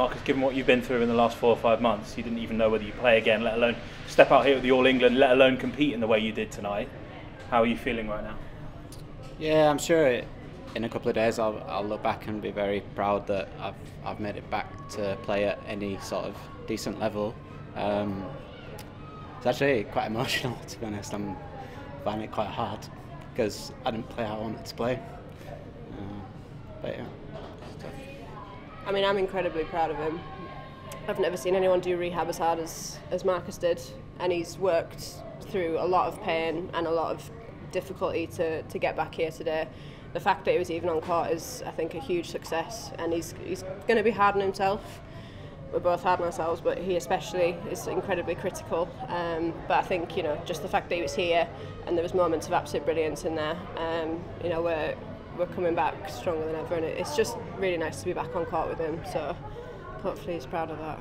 Marcus, given what you've been through in the last four or five months, you didn't even know whether you play again, let alone step out here at the All England, let alone compete in the way you did tonight. How are you feeling right now? Yeah, I'm sure in a couple of days I'll, I'll look back and be very proud that I've, I've made it back to play at any sort of decent level. Um, it's actually quite emotional, to be honest. I'm finding it quite hard because I didn't play how I wanted to play. Uh, but yeah. I mean, I'm incredibly proud of him. I've never seen anyone do rehab as hard as, as Marcus did, and he's worked through a lot of pain and a lot of difficulty to, to get back here today. The fact that he was even on court is, I think, a huge success, and he's, he's going to be hard on himself. We're both hard on ourselves, but he especially is incredibly critical. Um, but I think, you know, just the fact that he was here and there was moments of absolute brilliance in there, um, you know, we're, we're coming back stronger than ever, and it's just really nice to be back on court with him. So hopefully he's proud of that.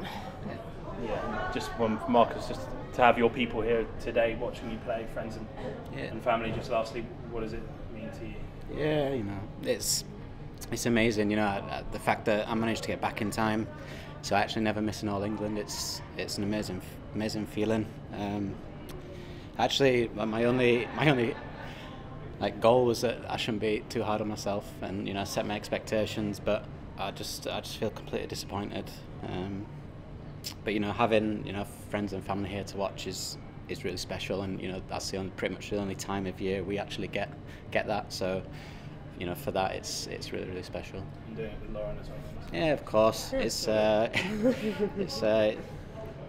Yeah, just one for Marcus, just to have your people here today watching you play, friends and, Yeah. and family. Just lastly, what does it mean to you? Yeah, you know, it's it's amazing. You know, uh, the fact that I managed to get back in time, so I actually never miss an All England. It's it's an amazing amazing feeling. Um, actually, my only my only like goal was that I shouldn't be too hard on myself and you know set my expectations, but I just I just feel completely disappointed. Um, but you know, having you know friends and family here to watch is is really special, and you know that's the only, pretty much the only time of year we actually get get that. So, you know, for that, it's it's really really special. And doing it with Lauren as well. Yeah, of course. It's uh, it's uh,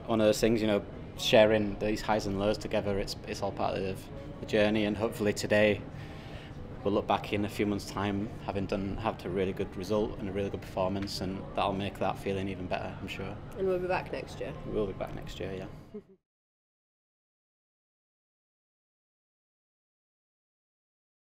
one of those things, you know, sharing these highs and lows together. It's it's all part of the journey, and hopefully today we'll look back in a few months' time, having done have a really good result and a really good performance, and that'll make that feeling even better. I'm sure. And we'll be back next year. We'll be back next year. Yeah.